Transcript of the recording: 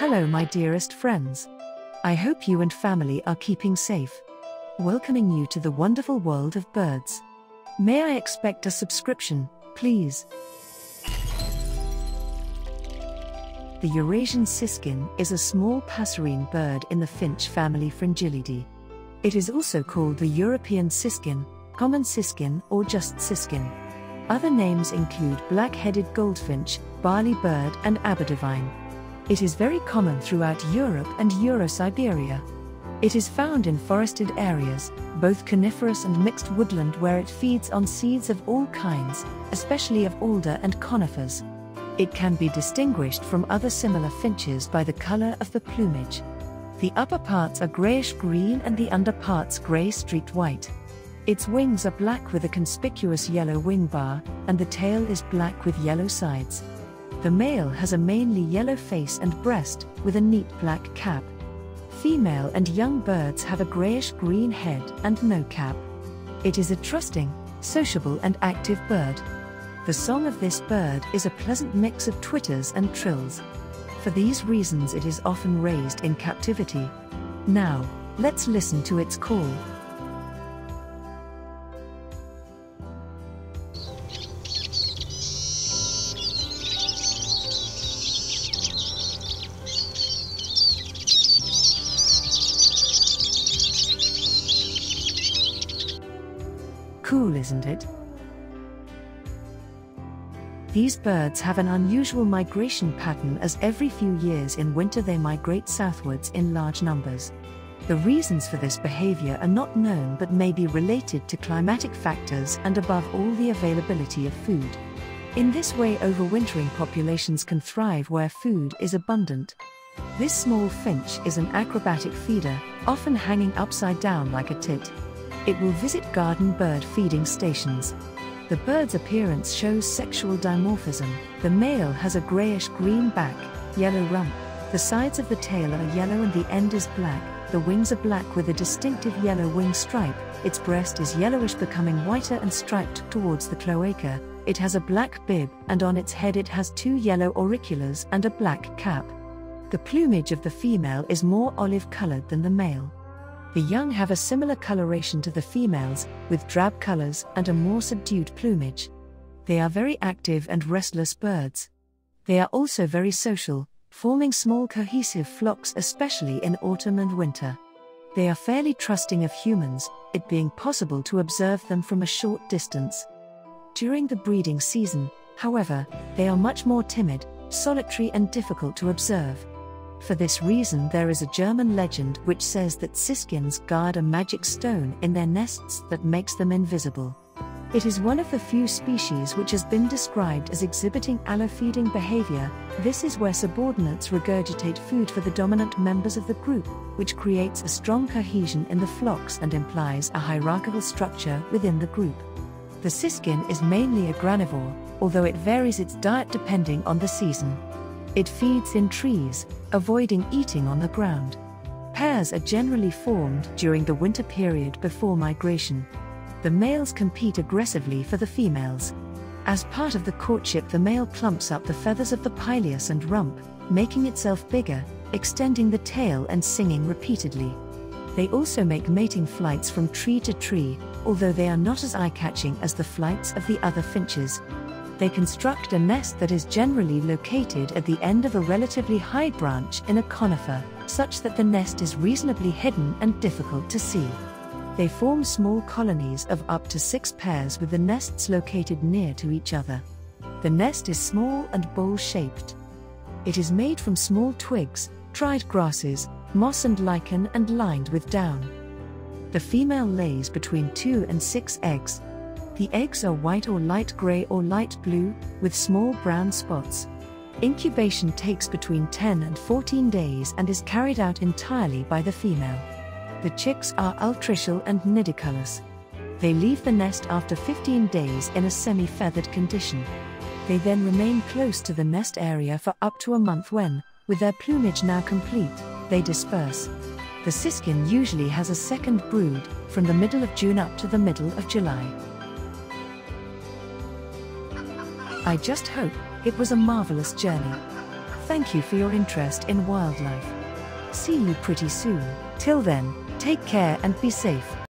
Hello, my dearest friends. I hope you and family are keeping safe. Welcoming you to the wonderful world of birds. May I expect a subscription, please? The Eurasian siskin is a small passerine bird in the finch family Fringillidae. It is also called the European siskin, common siskin, or just siskin. Other names include black headed goldfinch, barley bird, and aberdevine. It is very common throughout Europe and Euro-Siberia. It is found in forested areas, both coniferous and mixed woodland where it feeds on seeds of all kinds, especially of alder and conifers. It can be distinguished from other similar finches by the color of the plumage. The upper parts are grayish green and the underparts gray streaked white. Its wings are black with a conspicuous yellow wing bar, and the tail is black with yellow sides. The male has a mainly yellow face and breast, with a neat black cap. Female and young birds have a grayish green head and no cap. It is a trusting, sociable, and active bird. The song of this bird is a pleasant mix of twitters and trills. For these reasons, it is often raised in captivity. Now, let's listen to its call. Cool, isn't it? These birds have an unusual migration pattern as every few years in winter they migrate southwards in large numbers. The reasons for this behavior are not known but may be related to climatic factors and above all the availability of food. In this way, overwintering populations can thrive where food is abundant. This small finch is an acrobatic feeder, often hanging upside down like a tit. It will visit garden bird feeding stations. The bird's appearance shows sexual dimorphism. The male has a grayish green back, yellow rump. The sides of the tail are yellow and the end is black. The wings are black with a distinctive yellow wing stripe. Its breast is yellowish, becoming whiter and striped towards the cloaca. It has a black bib, and on its head it has two yellow auriculars and a black cap. The plumage of the female is more olive colored than the male. The young have a similar coloration to the females, with drab colors and a more subdued plumage. They are very active and restless birds. They are also very social, forming small cohesive flocks, especially in autumn and winter. They are fairly trusting of humans, it being possible to observe them from a short distance. During the breeding season, however, they are much more timid, solitary, and difficult to observe. For this reason, there is a German legend which says that siskins guard a magic stone in their nests that makes them invisible. It is one of the few species which has been described as exhibiting allofeeding behavior. This is where subordinates regurgitate food for the dominant members of the group, which creates a strong cohesion in the flocks and implies a hierarchical structure within the group. The siskin is mainly a granivore, although it varies its diet depending on the season. It feeds in trees, avoiding eating on the ground. Pairs are generally formed during the winter period before migration. The males compete aggressively for the females. As part of the courtship, the male plumps up the feathers of the pileus and rump, making itself bigger, extending the tail and singing repeatedly. They also make mating flights from tree to tree, although they are not as eye catching as the flights of the other finches, they construct a nest that is generally located at the end of a relatively high branch in a conifer, such that the nest is reasonably hidden and difficult to see. They form small colonies of up to six pairs with the nests located near to each other. The nest is small and bowl shaped. It is made from small twigs, dried grasses, moss and lichen, and lined with down. The female lays between two and six eggs, the eggs are white or light gray or light blue, with small brown spots. Incubation takes between 10 and 14 days and is carried out entirely by the female. The chicks are altricial and nidicolous. They leave the nest after 15 days in a semi feathered condition. They then remain close to the nest area for up to a month when, with their plumage now complete, they disperse. The siskin usually has a second brood, from the middle of June up to the middle of July. I just hope it was a marvelous journey. Thank you for your interest in wildlife. See you pretty soon. Till then, take care and be safe.